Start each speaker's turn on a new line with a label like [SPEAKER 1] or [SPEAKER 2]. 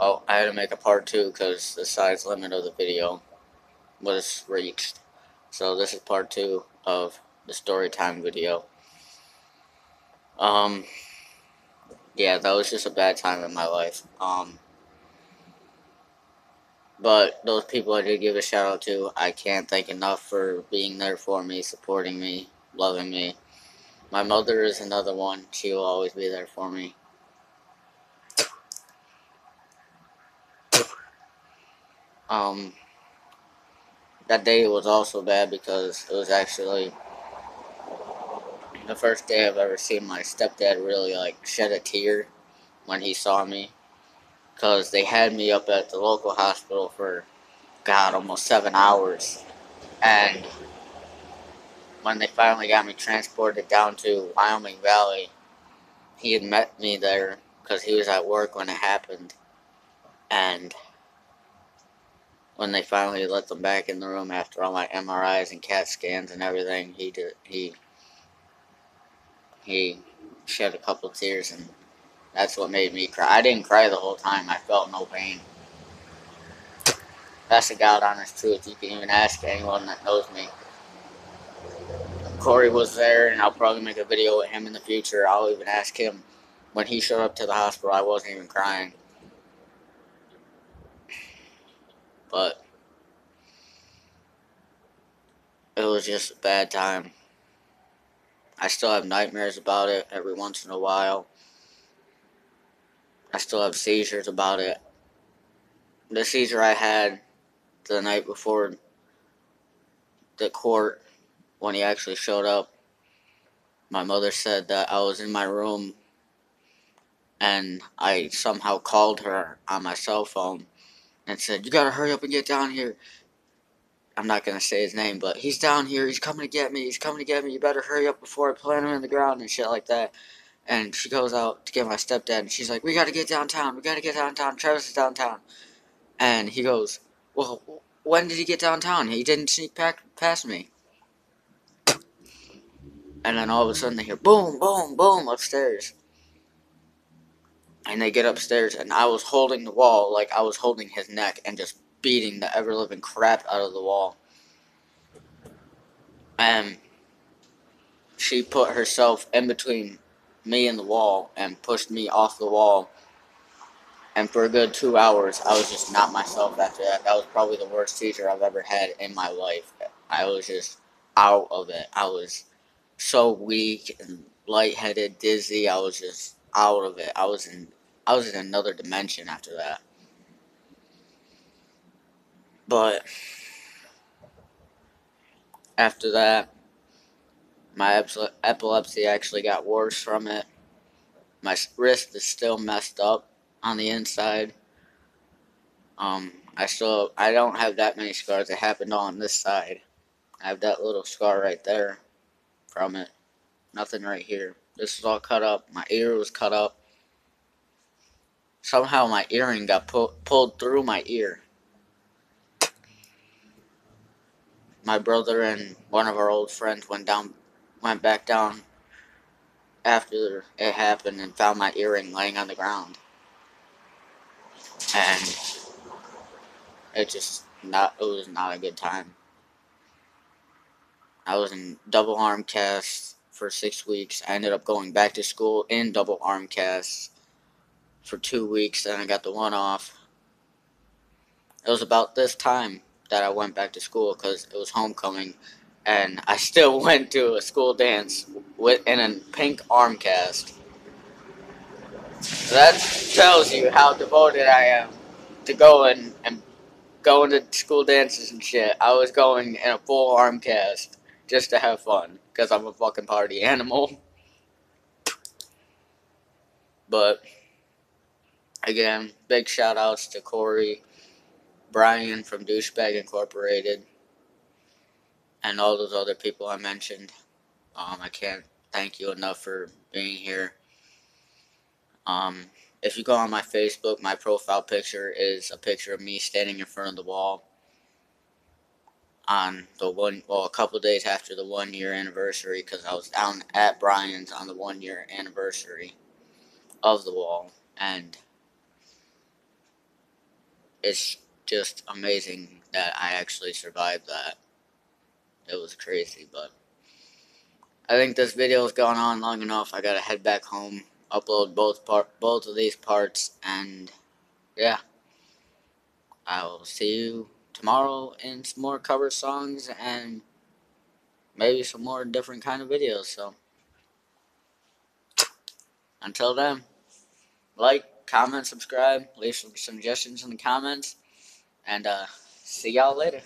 [SPEAKER 1] Well, I had to make a part two because the size limit of the video was reached. So this is part two of the story time video. Um, yeah, that was just a bad time in my life. Um, but those people I did give a shout out to, I can't thank enough for being there for me, supporting me, loving me. My mother is another one. She will always be there for me. Um, that day was also bad because it was actually the first day I've ever seen my stepdad really like shed a tear when he saw me. Because they had me up at the local hospital for god almost seven hours. And when they finally got me transported down to Wyoming Valley he had met me there because he was at work when it happened. And when they finally let them back in the room after all my MRIs and CAT scans and everything, he did he he shed a couple tears and that's what made me cry. I didn't cry the whole time. I felt no pain. That's the God honest truth. You can even ask anyone that knows me. Corey was there, and I'll probably make a video with him in the future. I'll even ask him when he showed up to the hospital. I wasn't even crying. But it was just a bad time. I still have nightmares about it every once in a while. I still have seizures about it. The seizure I had the night before the court, when he actually showed up, my mother said that I was in my room and I somehow called her on my cell phone and said, You gotta hurry up and get down here. I'm not gonna say his name, but he's down here. He's coming to get me. He's coming to get me. You better hurry up before I plant him in the ground and shit like that. And she goes out to get my stepdad, and she's like, "We gotta get downtown. We gotta get downtown. Travis is downtown." And he goes, "Well, when did he get downtown? He didn't sneak back past me." And then all of a sudden they hear boom, boom, boom upstairs and they get upstairs and I was holding the wall like I was holding his neck and just beating the ever living crap out of the wall. And she put herself in between me and the wall and pushed me off the wall. And for a good two hours, I was just not myself after that. That was probably the worst seizure I've ever had in my life. I was just out of it. I was so weak and lightheaded, dizzy. I was just out of it. I was in I was in another dimension after that. But after that, my epilepsy actually got worse from it. My wrist is still messed up on the inside. Um, I still I don't have that many scars. It happened on this side. I have that little scar right there from it. Nothing right here. This is all cut up. My ear was cut up. Somehow my earring got pu pulled through my ear. My brother and one of our old friends went down, went back down after it happened and found my earring laying on the ground. And it just not it was not a good time. I was in double arm casts for six weeks. I ended up going back to school in double arm casts for two weeks, and I got the one off. It was about this time that I went back to school because it was homecoming, and I still went to a school dance with in a pink arm cast. That tells you how devoted I am to going and going to school dances and shit. I was going in a full arm cast just to have fun because I'm a fucking party animal. But again, big shout outs to Corey, Brian from Douchebag Incorporated, and all those other people I mentioned. Um, I can't thank you enough for being here. Um, if you go on my Facebook, my profile picture is a picture of me standing in front of the wall on the one, well, a couple days after the one year anniversary, because I was down at Brian's on the one year anniversary of the wall, and it's just amazing that I actually survived that. It was crazy, but I think this video has gone on long enough. I gotta head back home, upload both part both of these parts, and yeah. I will see you tomorrow in some more cover songs and maybe some more different kind of videos. So until then, like, comment, subscribe, leave some suggestions in the comments, and uh, see y'all later.